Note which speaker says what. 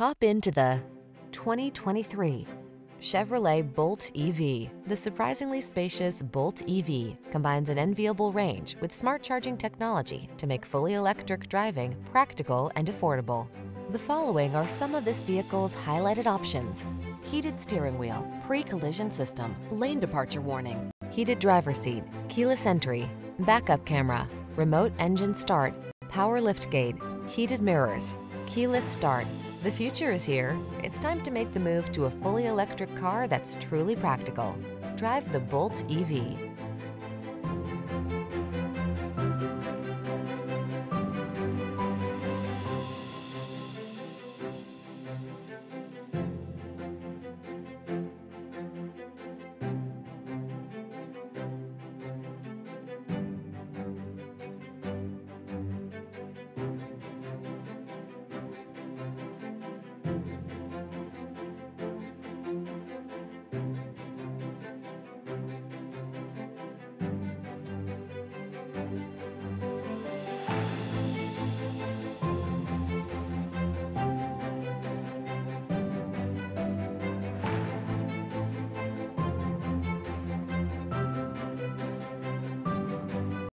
Speaker 1: Hop into the 2023 Chevrolet Bolt EV. The surprisingly spacious Bolt EV combines an enviable range with smart charging technology to make fully electric driving practical and affordable. The following are some of this vehicle's highlighted options. Heated steering wheel, pre-collision system, lane departure warning, heated driver seat, keyless entry, backup camera, remote engine start, power liftgate, heated mirrors, keyless start. The future is here. It's time to make the move to a fully electric car that's truly practical. Drive the Bolt EV.